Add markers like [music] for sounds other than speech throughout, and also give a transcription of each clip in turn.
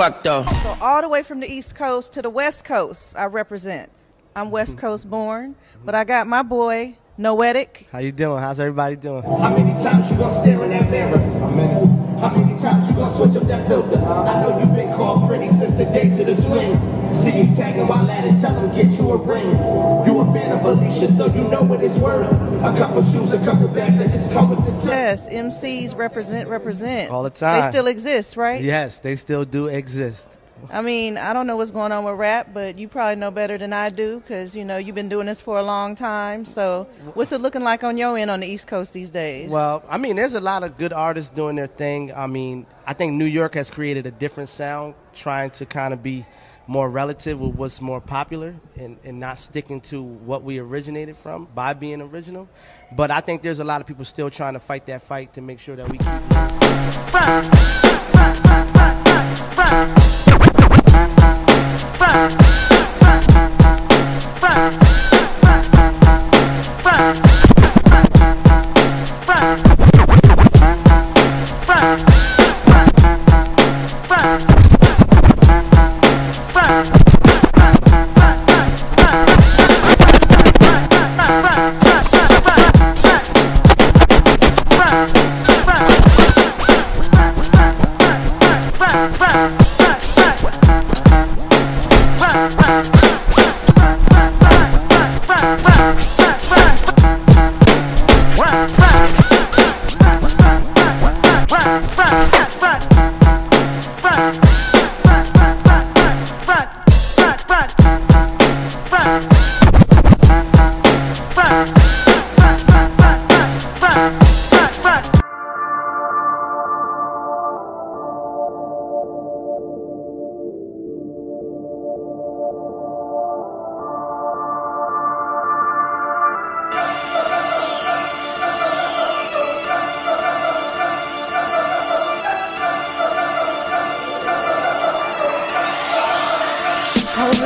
What the though? So all the way from the East Coast to the West Coast, I represent. I'm West [laughs] Coast born, but I got my boy Noetic. How you doing? How's everybody doing? How many times you gonna stare in that mirror? With the turn. Yes, MCs represent, represent. All the time. They still exist, right? Yes, they still do exist. I mean, I don't know what's going on with rap, but you probably know better than I do because, you know, you've been doing this for a long time. So what's it looking like on your end on the East Coast these days? Well, I mean, there's a lot of good artists doing their thing. I mean, I think New York has created a different sound, trying to kind of be more relative with what's more popular and, and not sticking to what we originated from by being original. But I think there's a lot of people still trying to fight that fight to make sure that we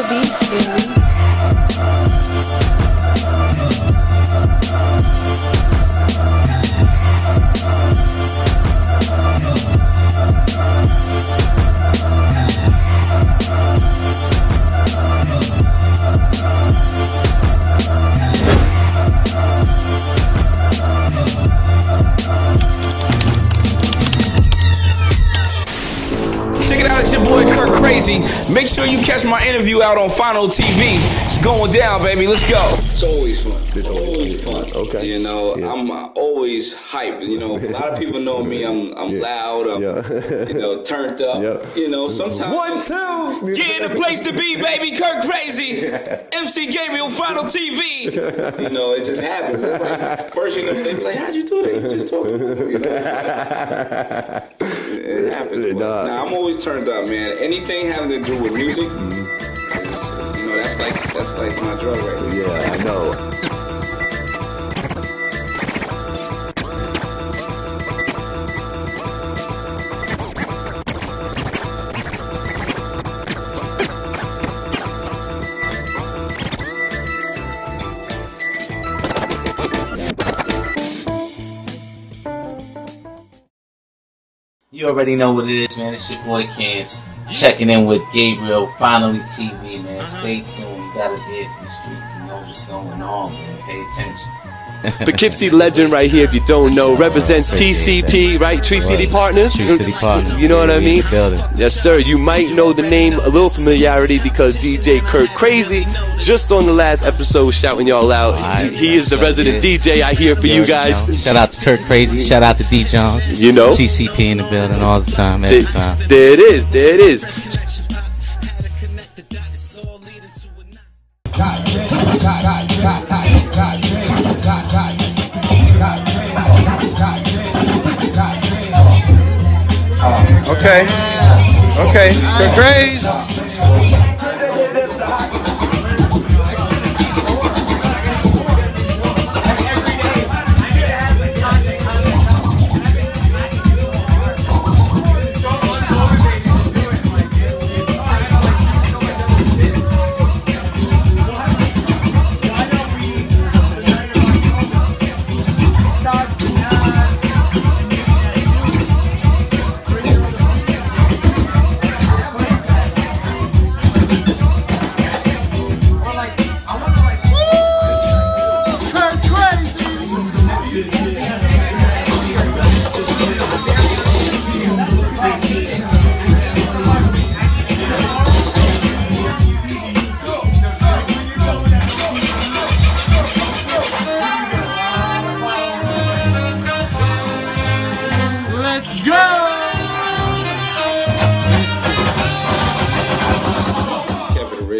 The beat, sure you catch my interview out on Final TV. It's going down, baby. Let's go. It's always fun. It's always fun. Okay. You know, I'm uh, always hyped. You know, a lot of people know me. I'm I'm loud. I'm you know turned up. You know, sometimes One, two. Get in the place to be, baby. Kirk Crazy. MC Gabriel, Final TV. you know it just happens. Like, first you know they be like, how'd you do that? You just talked. You know? It happens. Nah, I'm always turned up, man. Anything having to do with music. You know, that's like that's like my drug right there. Yeah, I know. You already know what it is, man. It's your boy Cans. Checking in with Gabriel, finally TV, man. Mm-hmm. Stay tuned. You gotta get to the streets and know what's going on, man. Pay attention. [laughs] Poughkeepsie legend right here, if you don't know, represents TCP, right? Tree City Partners. Tree City Partners. You know what I mean? the. Yes, sir. You might know the name, a little familiarity because DJ Curt Crazy just on the last episode shouting y'all out. Alright, he is the resident it. DJ I hear for you guys. know, shout out to Curt Crazy. Shout out to D Jones. You know. TCP in the building all the time, every There, time. there it is. There it is. Okay. Okay. Good craze.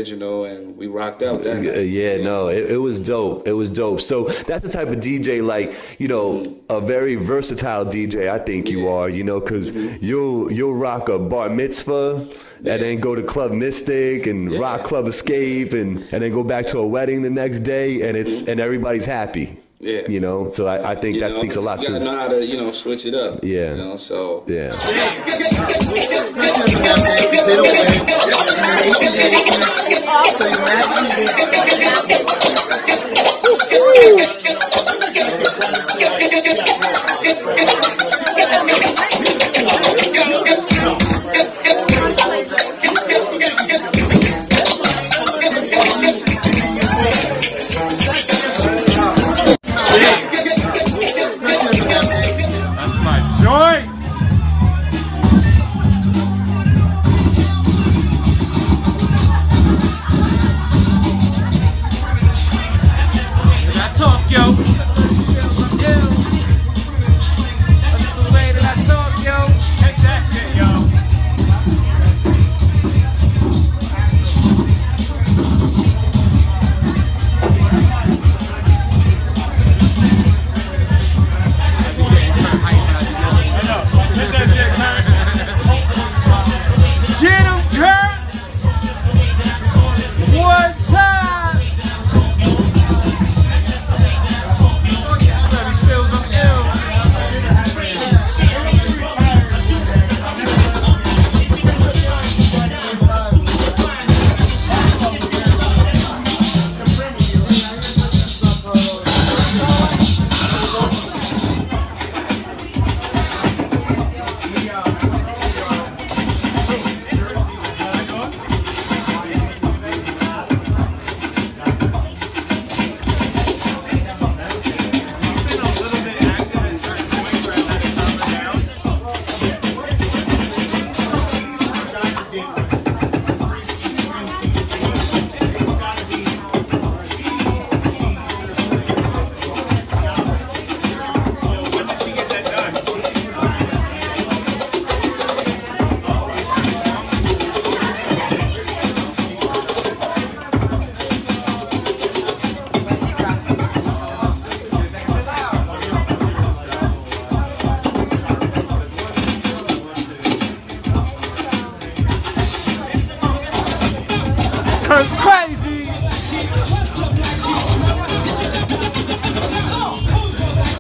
Original, and we rocked out that. Yeah, night. yeah, no, it, it was dope. It was dope. So that's the type of DJ, like you know, a very versatile DJ. I think you are, you know, because mm-hmm. you'll you'll rock a bar mitzvah and then go to Club Mystic and rock Club Escape and and then go back to a wedding the next day, and it's and everybody's happy. Yeah. You know, so I, I think You that know, speaks a lot You gotta to know how to, you know, switch it up. Yeah. You know, so yeah. That's